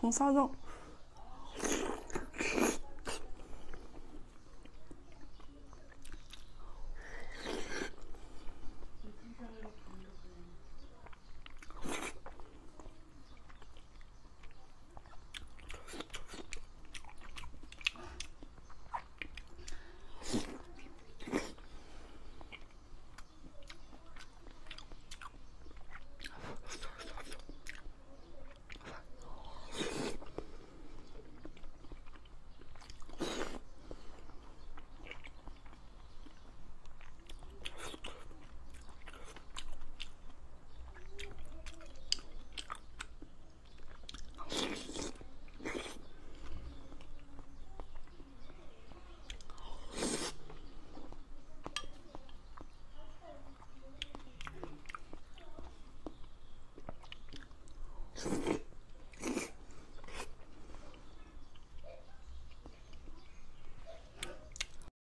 红烧肉。